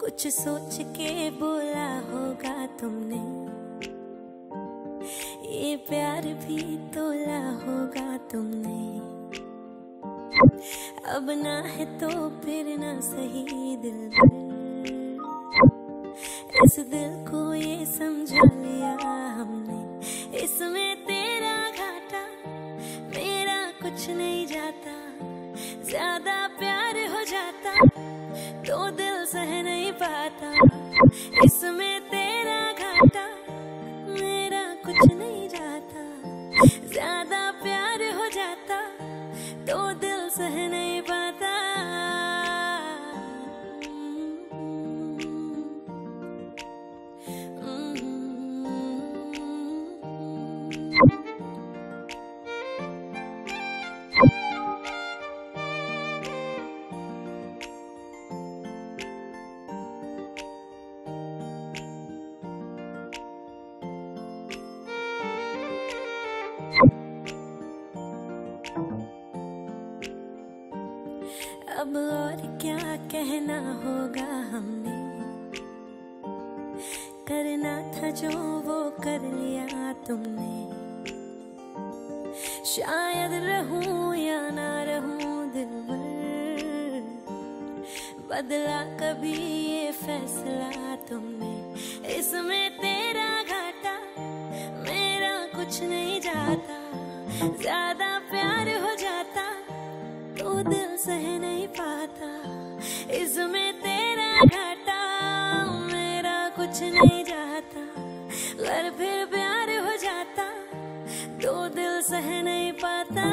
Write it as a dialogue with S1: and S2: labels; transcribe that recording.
S1: कुछ सोच के बोला होगा तुमने। ये प्यार भी तोला होगा तुमने। अब ना है तो फिर ना सही दिल इस दिल को ये समझा लिया हमने। इसमें तेरा घाटा, मेरा कुछ नहीं जाता। ज़्यादा प्यार हो जाता। तो दिल सह नहीं पाता। इसमें तेरा घाटा मेरा कुछ नहीं जाता। ज़्यादा प्यार हो जाता तो दिल सह नहीं अब और क्या कहना होगा हमने? करना था जो वो कर लिया तुमने। शायद रहूँ या ना रहूँ दिल भर, बदला कभी ये फैसला तुमने। ज़्यादा प्यार हो जाता तो दिल सह नहीं पाता। इसमें तेरा घाटा, मेरा कुछ नहीं जाता अगर फिर प्यार हो जाता तो दिल सह नहीं पाता।